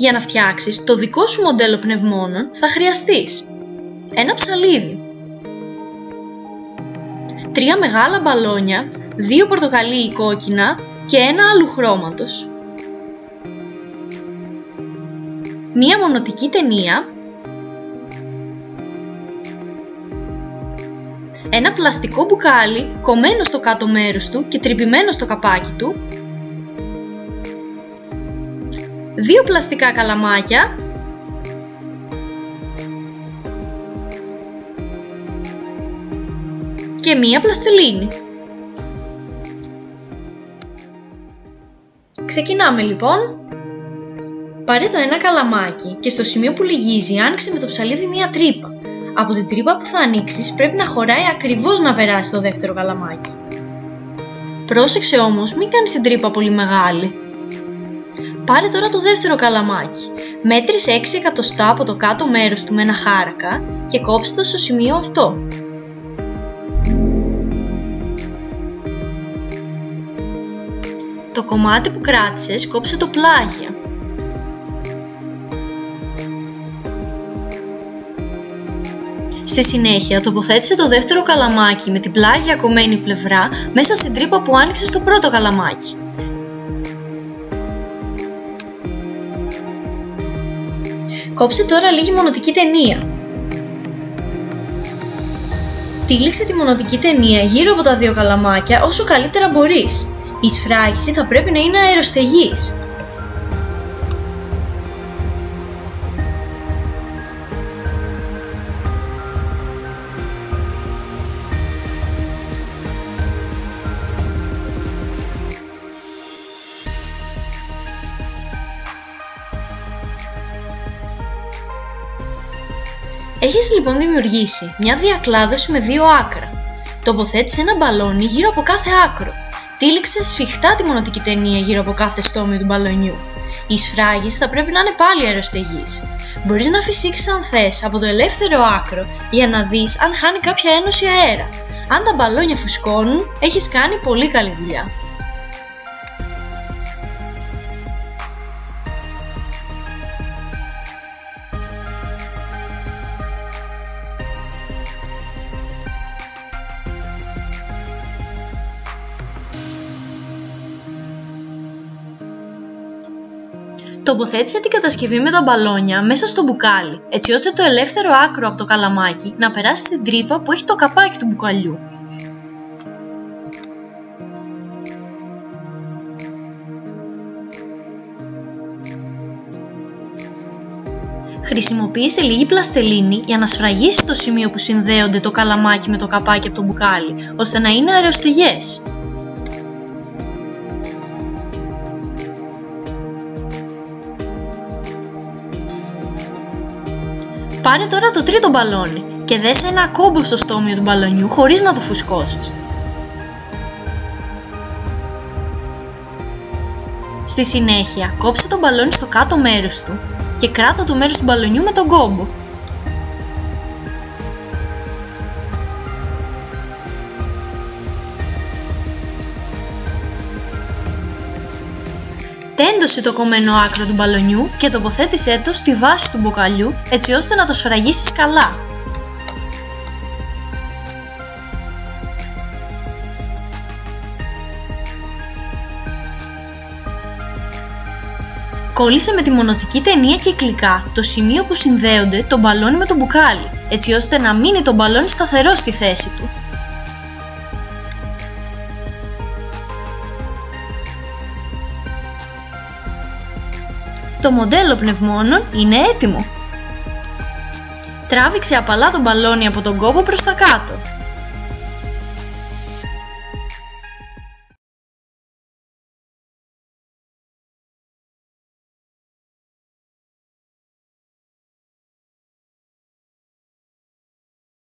Για να φτιάξεις το δικό σου μοντέλο πνευμόνων θα χρειαστείς ένα ψαλίδι, τρία μεγάλα μπαλόνια, δύο πορτοκαλί ή κόκκινα και ένα άλλου χρώματος. Μία μονοτική ταινία, ένα πλαστικό μπουκάλι κομμένο στο κάτω μέρος του και τρυπημένο στο καπάκι του, δύο πλαστικά καλαμάκια και μία πλαστελίνη. Ξεκινάμε λοιπόν. Πάρε το ένα καλαμάκι και στο σημείο που λυγίζει άνοιξε με το ψαλίδι μία τρύπα. Από την τρύπα που θα ανοίξεις πρέπει να χωράει ακριβώς να περάσει το δεύτερο καλαμάκι. Πρόσεξε όμως μην κάνεις την τρύπα πολύ μεγάλη. Πάρε τώρα το δεύτερο καλαμάκι. Μέτρησε 6 εκατοστά από το κάτω μέρος του με ένα χάρακα και κόψτε το στο σημείο αυτό. Το κομμάτι που κράτησες κόψε το πλάγια. Στη συνέχεια τοποθέτησε το δεύτερο καλαμάκι με την πλάγια κομμένη πλευρά μέσα στην τρύπα που άνοιξε στο πρώτο καλαμάκι. Κόψε τώρα λίγη μονοτική ταινία. Τύλιξε τη μονοτική ταινία γύρω από τα δύο καλαμάκια όσο καλύτερα μπορείς. Η σφράγιση θα πρέπει να είναι αεροστεγής. Έχεις λοιπόν δημιουργήσει μια διακλάδωση με δύο άκρα. Τοποθέτησες ένα μπαλόνι γύρω από κάθε άκρο. Τύλιξες σφιχτά τη μονοτική ταινία γύρω από κάθε στόμιο του μπαλονιού. Η σφράγιση θα πρέπει να είναι πάλι αεροστεγής. Μπορείς να φυσήξεις αν θες από το ελεύθερο άκρο για να δεις αν χάνει κάποια ένωση αέρα. Αν τα μπαλόνια φουσκώνουν, έχεις κάνει πολύ καλή δουλειά. Τοποθέτησε την κατασκευή με τα μπαλόνια μέσα στο μπουκάλι, έτσι ώστε το ελεύθερο άκρο από το καλαμάκι να περάσει στην τρύπα που έχει το καπάκι του μπουκαλιού. Χρησιμοποίησε λίγη πλαστελίνη για να σφραγίσει το σημείο που συνδέονται το καλαμάκι με το καπάκι από το μπουκάλι, ώστε να είναι αεροστεγές. Πάρε τώρα το τρίτο μπαλόνι και δέσε ένα κόμπο στο στόμιο του μπαλονιού χωρίς να το φουσκώσεις. Στη συνέχεια κόψε το μπαλόνι στο κάτω μέρος του και κράτα το μέρος του μπαλονιού με τον κόμπο. Τέντωσε το κομμένο άκρο του μπαλονιού και τοποθέτησέ το στη βάση του μπουκαλιού έτσι ώστε να το σφραγίσεις καλά. Κόλλησε με τη μονοτική ταινία κυκλικά το σημείο που συνδέονται το μπαλόνι με το μπουκάλι, έτσι ώστε να μείνει το μπαλόνι σταθερό στη θέση του. Το μοντέλο πνευμόνων είναι έτοιμο. Τράβηξε απαλά τον μπαλόνι από τον κόπο προς τα κάτω